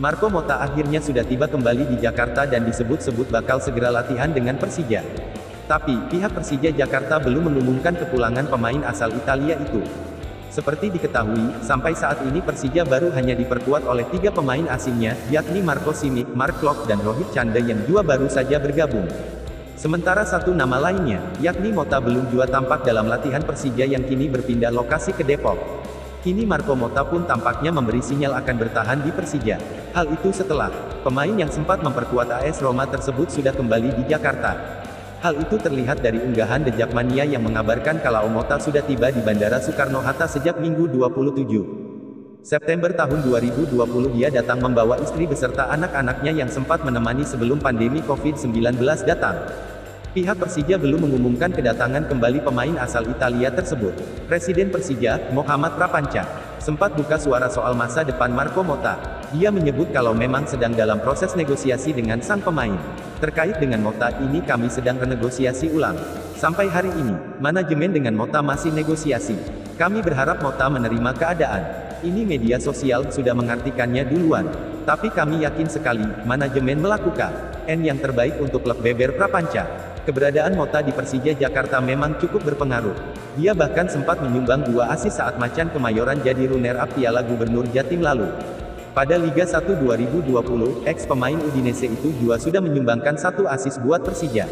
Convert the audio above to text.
Marco Mota akhirnya sudah tiba kembali di Jakarta dan disebut-sebut bakal segera latihan dengan Persija. Tapi, pihak Persija Jakarta belum mengumumkan kepulangan pemain asal Italia itu. Seperti diketahui, sampai saat ini Persija baru hanya diperkuat oleh tiga pemain asingnya, yakni Marco Simic, Mark Klok dan Rohit Chanda yang dua baru saja bergabung. Sementara satu nama lainnya, yakni Mota belum juga tampak dalam latihan Persija yang kini berpindah lokasi ke Depok. Kini Marco Mota pun tampaknya memberi sinyal akan bertahan di Persija. Hal itu setelah, pemain yang sempat memperkuat AS Roma tersebut sudah kembali di Jakarta. Hal itu terlihat dari unggahan The Jackmania yang mengabarkan kalau Mota sudah tiba di Bandara Soekarno-Hatta sejak Minggu 27. September tahun 2020 dia datang membawa istri beserta anak-anaknya yang sempat menemani sebelum pandemi COVID-19 datang. Pihak Persija belum mengumumkan kedatangan kembali pemain asal Italia tersebut. Presiden Persija, Muhammad Prapanca, sempat buka suara soal masa depan Marco Mota. Dia menyebut kalau memang sedang dalam proses negosiasi dengan sang pemain. Terkait dengan Mota ini kami sedang renegosiasi ulang. Sampai hari ini, manajemen dengan Mota masih negosiasi. Kami berharap Mota menerima keadaan. Ini media sosial sudah mengartikannya duluan. Tapi kami yakin sekali, manajemen melakukan N yang terbaik untuk klub Beber Prapanca. Keberadaan Mota di Persija Jakarta memang cukup berpengaruh. Dia bahkan sempat menyumbang dua asis saat Macan Kemayoran jadi runner-up Piala Gubernur Jatim lalu. Pada Liga 1 2020, ex pemain Udinese itu juga sudah menyumbangkan satu asis buat Persija.